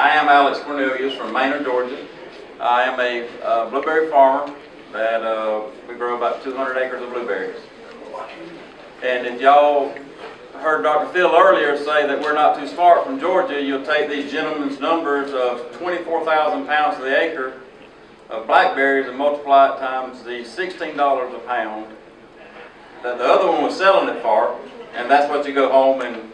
I am Alex Cornelius from Manor, Georgia. I am a uh, blueberry farmer that uh, we grow about 200 acres of blueberries. And if y'all heard Dr. Phil earlier say that we're not too smart from Georgia, you'll take these gentlemen's numbers of 24,000 pounds to the acre of blackberries and multiply it times the $16 a pound that the other one was selling it for, and that's what you go home and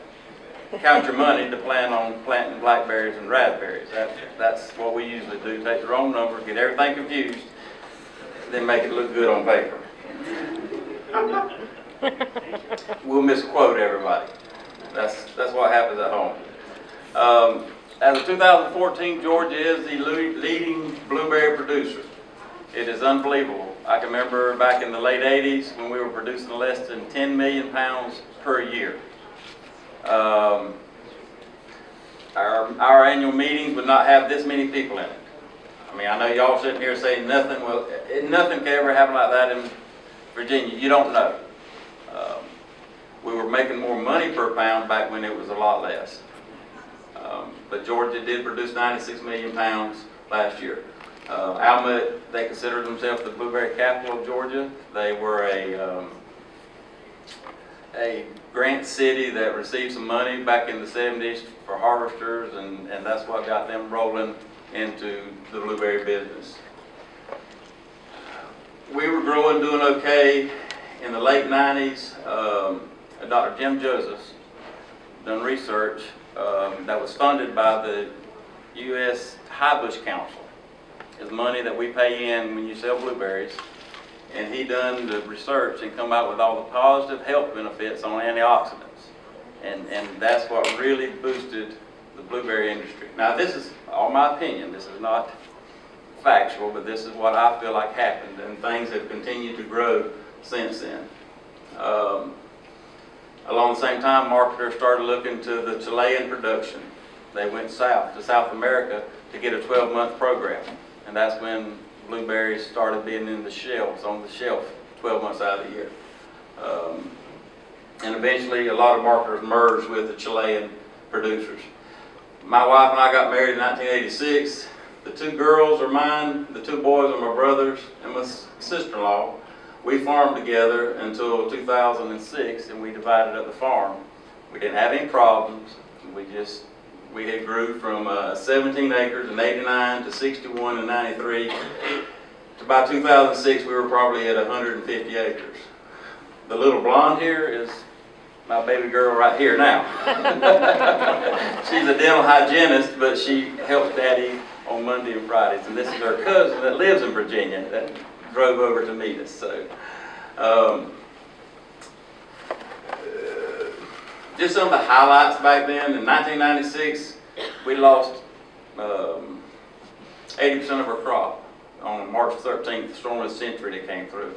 count your money to plan on planting blackberries and raspberries. That, that's what we usually do, take the wrong number, get everything confused, then make it look good on paper. We'll misquote everybody. That's, that's what happens at home. Um, as of 2014, Georgia is the leading blueberry producer. It is unbelievable. I can remember back in the late 80s when we were producing less than 10 million pounds per year. Um, our, our annual meetings would not have this many people in it. I mean, I know y'all sitting here saying nothing, will, nothing can ever happen like that in Virginia. You don't know. Um, we were making more money per pound back when it was a lot less. Um, but Georgia did produce 96 million pounds last year. Uh, Alma, they consider themselves the blueberry capital of Georgia. They were a, um, a grant city that received some money back in the 70s for harvesters, and, and that's what got them rolling into the blueberry business. We were growing, doing okay. In the late 90s, um, Dr. Jim Josephs done research um, that was funded by the U.S. High Bush Council. It's money that we pay in when you sell blueberries. And he done the research and come out with all the positive health benefits on antioxidants. And, and that's what really boosted the blueberry industry. Now, this is all my opinion. This is not factual, but this is what I feel like happened. And things have continued to grow since then. Um, along the same time, marketers started looking to the Chilean production. They went south to South America to get a 12-month program. And that's when blueberries started being in the shelves, on the shelf, 12 months out of the year. Um, and eventually, a lot of marketers merged with the Chilean producers. My wife and I got married in 1986. The two girls are mine, the two boys are my brothers and my sister-in-law. We farmed together until 2006, and we divided up the farm. We didn't have any problems. We just we had grew from uh, 17 acres in 89 to 61 in 93. To by 2006, we were probably at 150 acres. The little blonde here is my baby girl right here now. She's a dental hygienist, but she helps Daddy on Monday and Fridays. And this is her cousin that lives in Virginia that drove over to meet us. So. Um, just some of the highlights back then. In 1996, we lost 80% um, of our crop on March 13th, the storm of the century that came through.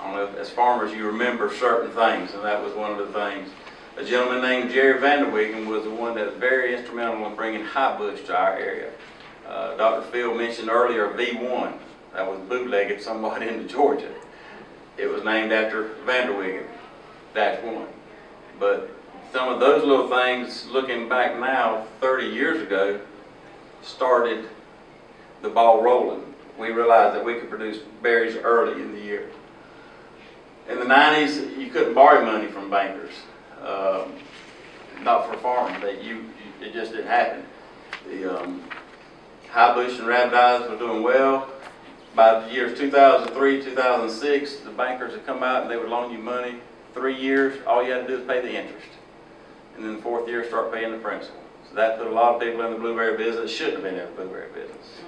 I don't know, as farmers, you remember certain things, and that was one of the things. A gentleman named Jerry Vanderwegen was the one that was very instrumental in bringing high bush to our area. Uh, Dr. Phil mentioned earlier V1. That was bootlegged somewhat into Georgia. It was named after Vanderwegen, That's one. But some of those little things, looking back now, 30 years ago, started the ball rolling. We realized that we could produce berries early in the year. In the 90s, you couldn't borrow money from bankers, um, not for farming. That you, you, it just didn't happen. The um, high bush and rabbit eyes were doing well. By the years 2003, 2006, the bankers would come out and they would loan you money. Three years, all you had to do is pay the interest and then the fourth year start paying the principal. So that put a lot of people in the blueberry business, shouldn't have been in the blueberry business.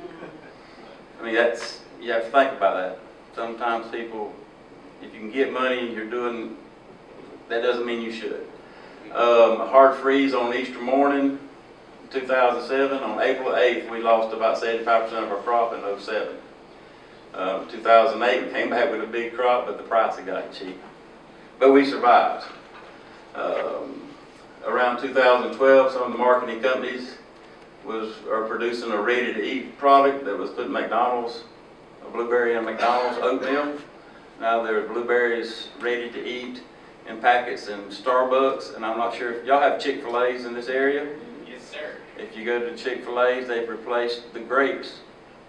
I mean, that's, you have to think about that. Sometimes people, if you can get money, you're doing, that doesn't mean you should. Um, a hard freeze on Easter morning, 2007, on April 8th, we lost about 75% of our crop in 07. Um, 2008, we came back with a big crop, but the price had gotten cheap. But we survived. Um, around 2012, some of the marketing companies was are producing a ready-to-eat product that was put in McDonald's, a blueberry and McDonald's oatmeal. Now there are blueberries ready to eat in packets in Starbucks, and I'm not sure if y'all have Chick-fil-A's in this area. Yes, sir. If you go to Chick-fil-A's, they've replaced the grapes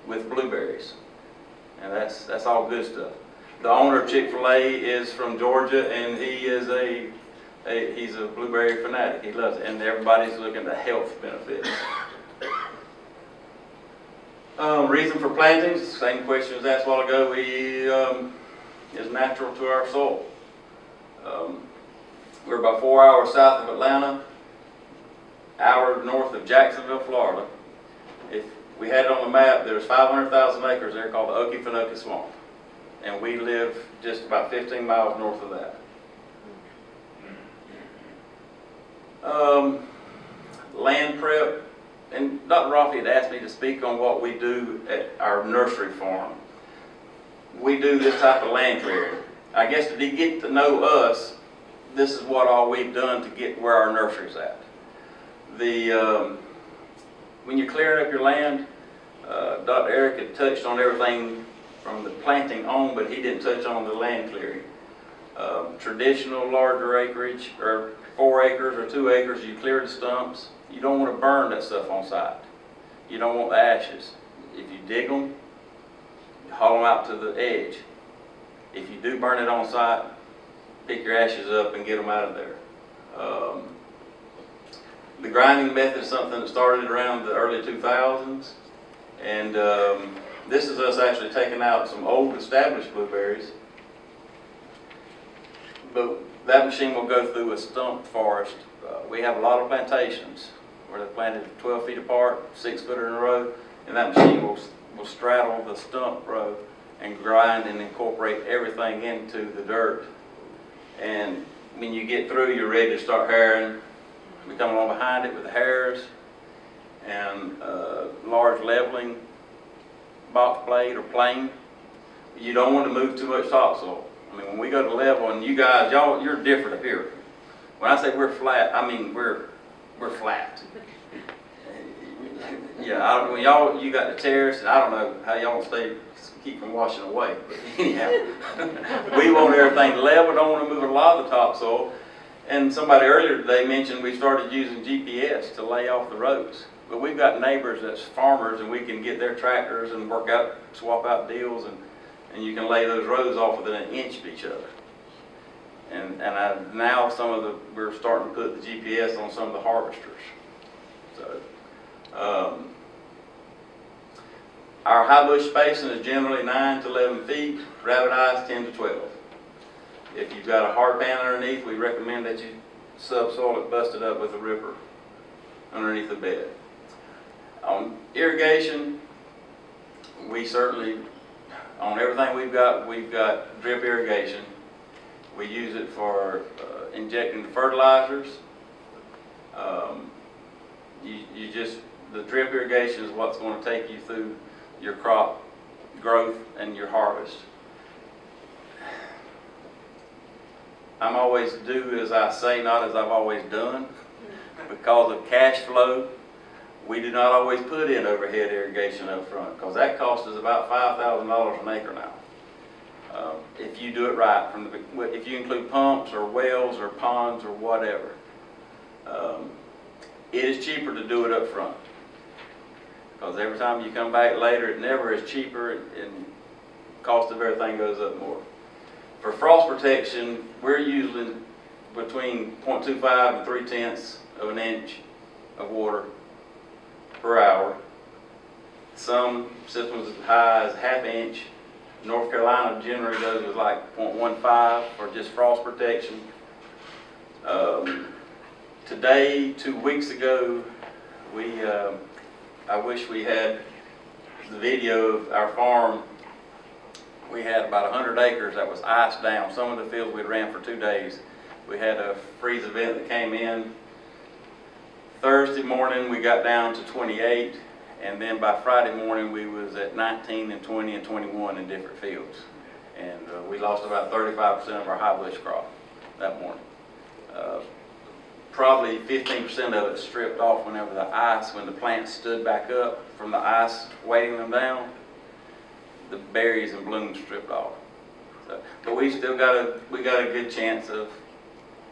with blueberries. And that's, that's all good stuff. The owner of Chick-fil-A is from Georgia and he is a, he's a blueberry fanatic. He loves it. And everybody's looking at health benefits. Um, reason for plantings, same question as asked a while ago, we, um, is natural to our soil. Um, we're about four hours south of Atlanta, hour north of Jacksonville, Florida. If we had it on the map, there's 500,000 acres there called the Okefenokee Swamp. And we live just about 15 miles north of that. Um, land prep, and Dr. Rafie had asked me to speak on what we do at our nursery farm. We do this type of land clearing. I guess to get to know us, this is what all we've done to get where our nursery's at. The, um, when you're clearing up your land, uh, Dr. Eric had touched on everything from the planting on, but he didn't touch on the land clearing. Um, traditional larger acreage, or four acres or two acres, you clear the stumps. You don't want to burn that stuff on site. You don't want the ashes. If you dig them, you haul them out to the edge. If you do burn it on site, pick your ashes up and get them out of there. Um, the grinding method is something that started around the early 2000s. And um, this is us actually taking out some old established blueberries. But that machine will go through a stump forest. Uh, we have a lot of plantations where they're planted 12 feet apart, six footer in a row, and that machine will, will straddle the stump row and grind and incorporate everything into the dirt. And when you get through, you're ready to start harrowing. We come along behind it with the hairs and uh, large leveling box blade or plane. You don't want to move too much topsoil. I mean, when we go to level, and you guys, y'all, you're different up here. When I say we're flat, I mean we're we're flat. Yeah, I don't, when y'all, you got the terrace, and I don't know how y'all stay, keep from washing away, but anyhow. We want everything level, don't want to move a lot of the topsoil. And somebody earlier today mentioned we started using GPS to lay off the roads. But we've got neighbors that's farmers, and we can get their tractors and work out, swap out deals, and, and you can lay those rows off within an inch of each other. And, and I, now some of the, we're starting to put the GPS on some of the harvesters. So, um, our high bush spacing is generally nine to eleven feet, rabbit eyes ten to twelve. If you've got a hard pan underneath, we recommend that you subsoil it, bust it up with a ripper underneath the bed. On irrigation, we certainly, on everything we've got, we've got drip irrigation. We use it for uh, injecting the fertilizers. Um, you, you just, the drip irrigation is what's going to take you through your crop growth and your harvest. I'm always do as I say, not as I've always done. Because of cash flow, we do not always put in overhead irrigation up front because that costs us about $5,000 an acre now. Uh, if you do it right, from the, if you include pumps or wells or ponds or whatever. Um, it is cheaper to do it up front. Because every time you come back later, it never is cheaper and cost of everything goes up more. For frost protection, we're using between 0.25 and 3 tenths of an inch of water per hour. Some systems as high as half inch. North Carolina generally goes with like 0.15 for just frost protection. Um, today, two weeks ago, we, uh, I wish we had the video of our farm. We had about 100 acres that was iced down. Some of the fields we ran for two days. We had a freeze event that came in. Thursday morning, we got down to 28, and then by Friday morning, we was at 19 and 20 and 21 in different fields. And uh, we lost about 35% of our high bush crop that morning. Uh, probably 15% of it stripped off whenever the ice, when the plants stood back up from the ice weighting them down, the berries and blooms stripped off. So, but we still got a, we got a good chance of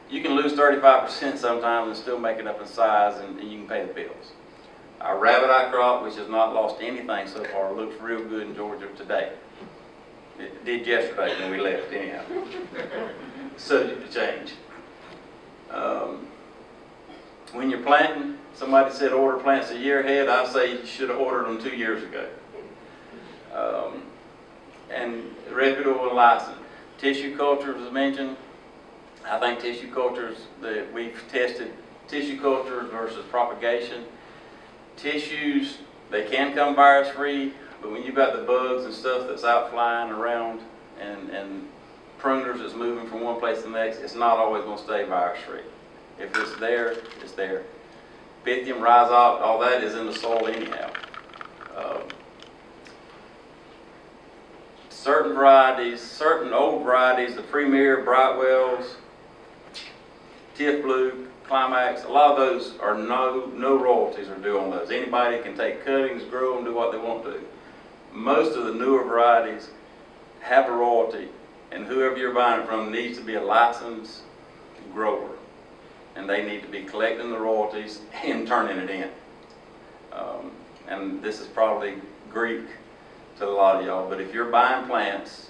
you can lose 35% sometimes and still make it up in size and, and you can pay the bills. Our rabbit eye crop, which has not lost anything so far, looks real good in Georgia today. It did yesterday when we left anyhow. Subject to change. Um, When you're planting, somebody said order plants a year ahead, I say you should have ordered them two years ago. Um, And reputable and licensed. Tissue culture was mentioned. I think tissue cultures, that we've tested tissue cultures versus propagation. Tissues, they can come virus-free, but when you've got the bugs and stuff that's out flying around and, and pruners that's moving from one place to the next, it's not always gonna stay virus-free. If it's there, it's there. Pythium, rhizop, all that is in the soil anyhow. Um, Certain varieties, certain old varieties, the Premier, Brightwells, Tifblue, Climax, a lot of those are no, no royalties are due on those. Anybody can take cuttings, grow them, do what they want to. Most of the newer varieties have a royalty, and whoever you're buying from needs to be a licensed grower. And they need to be collecting the royalties and turning it in. Um, And this is probably Greek to a lot of y'all, but if you're buying plants,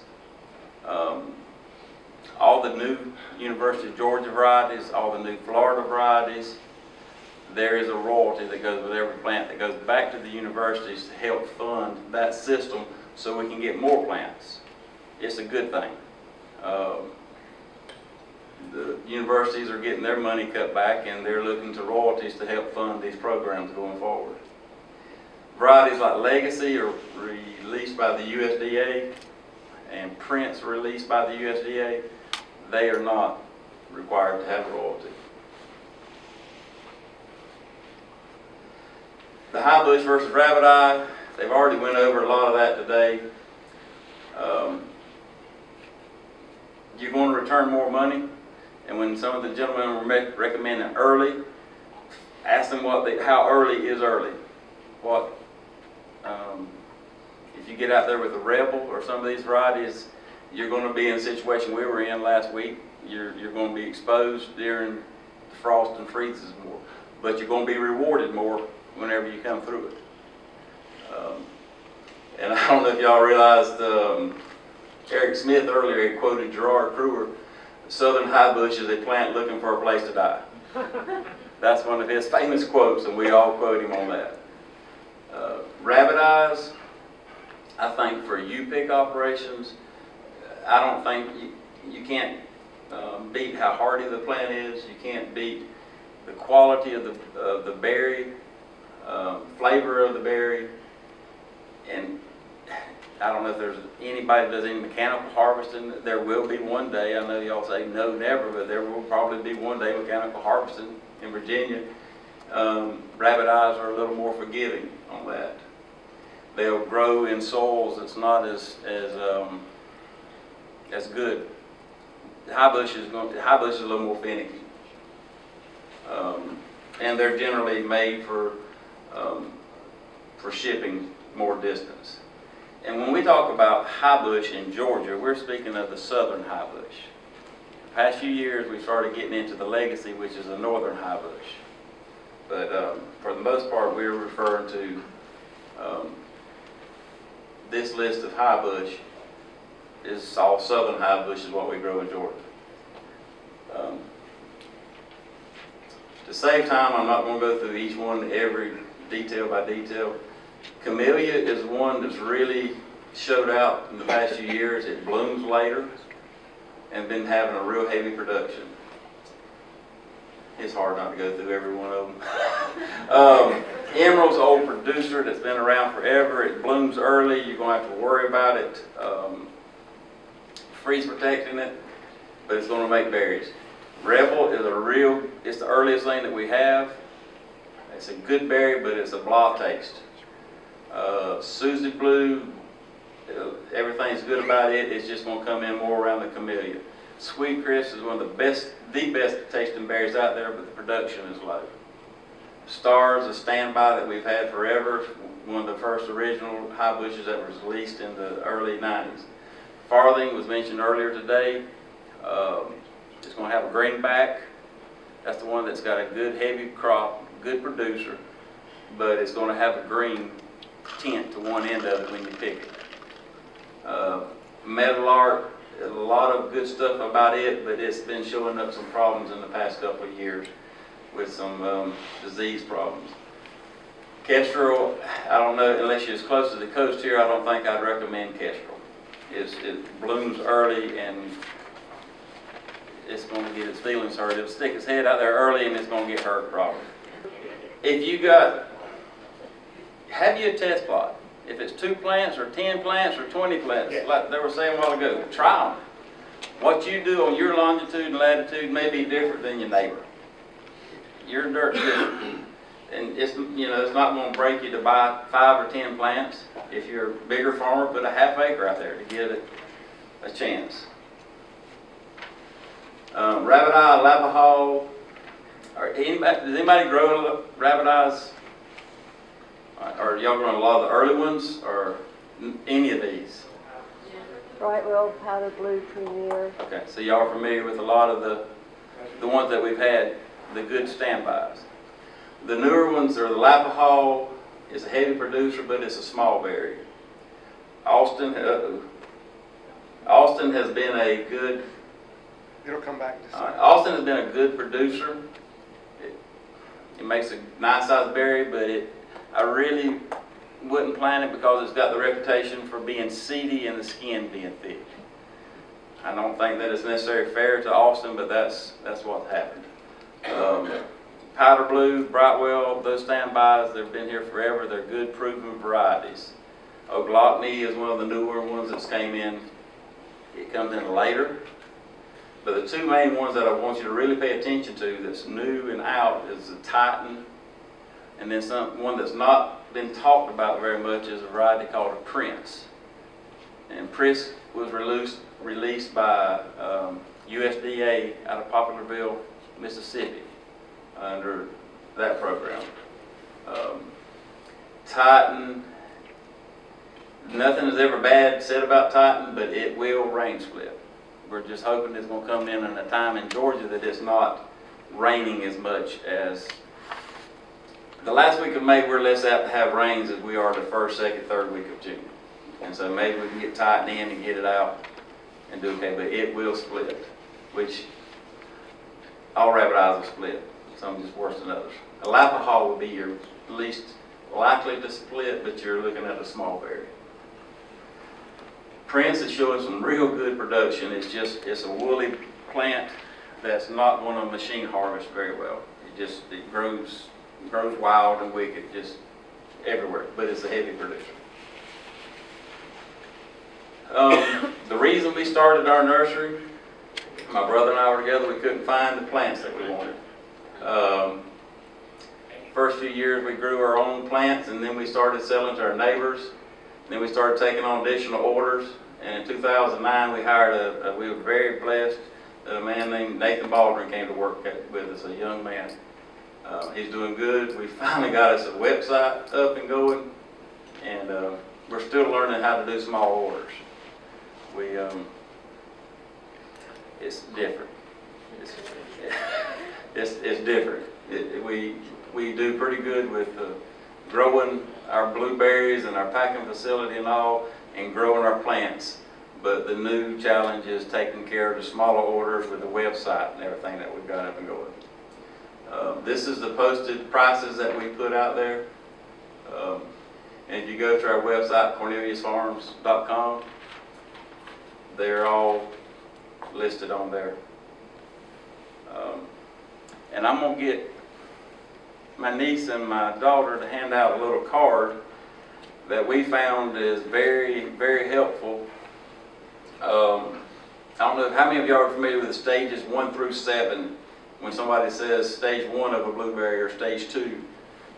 um, all the new University of Georgia varieties, all the new Florida varieties, there is a royalty that goes with every plant that goes back to the universities to help fund that system so we can get more plants. It's a good thing. Um, The universities are getting their money cut back and they're looking to royalties to help fund these programs going forward. Varieties like Legacy are released by the USDA and Prince released by the USDA they are not required to have royalty. The high bush versus rabbit eye, they've already went over a lot of that today. Um, You're going to return more money, and when some of the gentlemen were recommending early, ask them what they, how early is early? What, um, if you get out there with a Rebel or some of these varieties, you're gonna be in a situation we were in last week. You're, you're gonna be exposed during the frost and freezes more, but you're gonna be rewarded more whenever you come through it. Um, And I don't know if y'all realized, um, Eric Smith earlier had quoted Gerard Krewer, "Southern high bush is a plant looking for a place to die." That's one of his famous quotes, and we all quote him on that. Uh, Rabbit eyes, I think for U-pick operations, I don't think, you, you can't um, beat how hardy the plant is, you can't beat the quality of the, of the berry, um, flavor of the berry, and I don't know if there's anybody that does any mechanical harvesting, there will be one day, I know y'all say no, never, but there will probably be one day mechanical harvesting in Virginia. Um, rabbit eyes are a little more forgiving on that. They'll grow in soils that's not as, as, as good. High bush is going, high bush is a little more finicky. Um, and they're generally made for, um, for shipping more distance. And when we talk about high bush in Georgia, we're speaking of the southern high bush. The past few years, we started getting into the legacy, which is the northern high bush. But um, for the most part, we're referring to um, this list of high bush is all southern high bush is what we grow in Georgia. Um, To save time, I'm not going to go through each one, every detail by detail. Camellia is one that's really showed out in the past few years. It blooms later and been having a real heavy production. It's hard not to go through every one of them. um, Emerald's old producer that's been around forever. It blooms early. You're going to have to worry about it. Um, freeze protecting it, but it's going to make berries. Rebel is a real, it's the earliest thing that we have. It's a good berry, but it's a blah taste. Uh, Suziblue, uh, everything's good about it. It's just going to come in more around the camellia. Sweet Crisp is one of the best, the best tasting berries out there, but the production is low. Stars, a standby that we've had forever, one of the first original high bushes that was released in the early 90s. Farthing was mentioned earlier today. Um, it's going to have a greenback. That's the one that's got a good heavy crop, good producer. but it's gonna have a green tint to one end of it when you pick it. Uh, Meadowlark, a lot of good stuff about it, but it's been showing up some problems in the past couple of years with some um, disease problems. Kestrel, I don't know, unless you're as close to the coast here, I don't think I'd recommend Kestrel. It's, it blooms early and it's gonna get its feelings hurt. It'll stick its head out there early and it's gonna get hurt probably. If you got, have you a test plot? If it's two plants or ten plants or twenty plants, Yeah. like they were saying a while ago, try them. What you do on your longitude and latitude may be different than your neighbor. Your dirt's different. And it's, you know, it's not gonna break you to buy five or ten plants. If you're a bigger farmer, put a half acre out there to give it a chance. Um, rabbit eye, Alapaha, or anybody, does anybody grow rabbit eyes? Or y'all growing a lot of the early ones, or any of these? Brightwell, Powder Blue, Premier. Okay, so y'all are familiar with a lot of the, the ones that we've had, the good standbys. The newer ones are the Alapaha, it's a heavy producer, but it's a small berry. Austin, uh, Austin has been a good It'll come back to Uh. Austin has been a good producer. It, it makes a nice sized berry, but it, I really wouldn't plant it because it's got the reputation for being seedy and the skin being thick. I don't think that it's necessarily fair to Austin, but that's, that's what happened. Um, Powder Blue, Brightwell, those standbys, they've been here forever. They're good proven varieties. Ochlockonee is one of the newer ones that's came in. It comes in later. But the two main ones that I want you to really pay attention to that's new and out is the Titan, and then some, one that's not been talked about very much is a variety called a Prince. And Prince was released, released by um, USDA out of Poplarville, Mississippi, under that program. Um, Titan, nothing is ever bad said about Titan, but it will rain split. We're just hoping it's gonna come in in a time in Georgia that it's not raining as much as, the last week of May, we're less apt to have rains as we are the first, second, third week of June. And so maybe we can get Titan in and get it out and do okay, but it will split, which all rabbit eyes will split, some just worse than others. A Alapaha will be your least likely to split, but you're looking at a small berry. Prince is showing some real good production. It's just, it's a woolly plant that's not going to machine harvest very well. It just, it grows, grows wild and wicked, just everywhere, but it's a heavy producer. Um, the reason we started our nursery, my brother and I were together, we couldn't find the plants that we wanted. Um, first few years, we grew our own plants, and then we started selling to our neighbors. Then we started taking on additional orders, and in 2009, we hired a, a- we were very blessed, that a man named Nathan Baldwin came to work at- with us, a young man. Uh, he's doing good. We finally got us a website up and going, and uh, we're still learning how to do small orders. We, um, it's different. It's, it's, it's different. It, we, we do pretty good with uh, growing our blueberries and our packing facility and all, and growing our plants. But the new challenge is taking care of the smaller orders with the website and everything that we've got up and going. Uh, This is the posted prices that we put out there. Um, And if you go to our website, corneliusfarms.com, they're all listed on there. Um, And I'm gonna get my niece and my daughter to hand out a little card that we found is very, very helpful. Um, I don't know, how many of y'all are familiar with the stages one through seven? When somebody says stage one of a blueberry or stage two,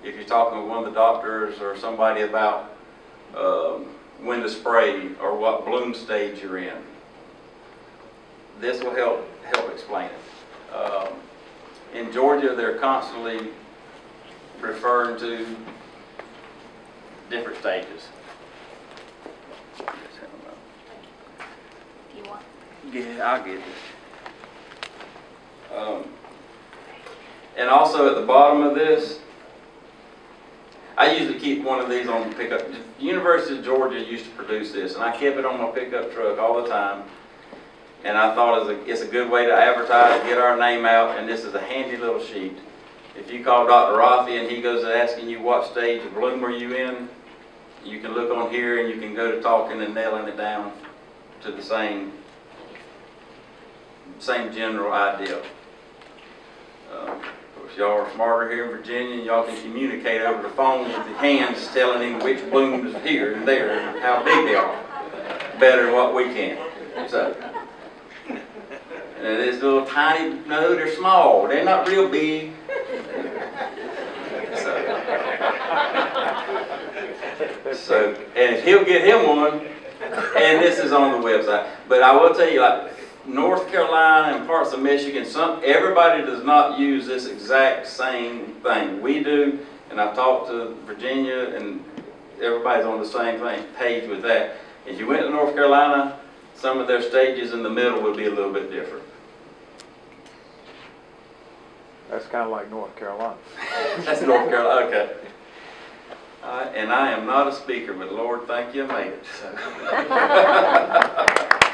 if you're talking with one of the doctors or somebody about um, when to spray or what bloom stage you're in. This will help, help explain it. Um, In Georgia, they're constantly referring to different stages. You want? Yeah, I'll get this. Um, And also at the bottom of this, I usually keep one of these on the pickup. University of Georgia used to produce this, and I kept it on my pickup truck all the time. And I thought it's a, it's a good way to advertise, get our name out, and this is a handy little sheet. If you call Dr. Rafie and he goes asking you what stage of bloom are you in, you can look on here and you can go to talking and nailing it down to the same, same general idea. Um, y'all are smarter here in Virginia, and y'all can communicate over the phone with the hands telling him which blooms are here and there and how big they are, better than what we can, so. And this little tiny, no, they're small, they're not real big. So, so, and if he'll get him one, and this is on the website, but I will tell you, like, North Carolina and parts of Michigan, some, everybody does not use this exact same thing. We do, and I've talked to Virginia, and everybody's on the same thing, page with that. If you went to North Carolina, some of their stages in the middle would be a little bit different. That's kind of like North Carolina. That's North Carolina, okay. Right, and I am not a speaker, but Lord, thank you, I made it, so.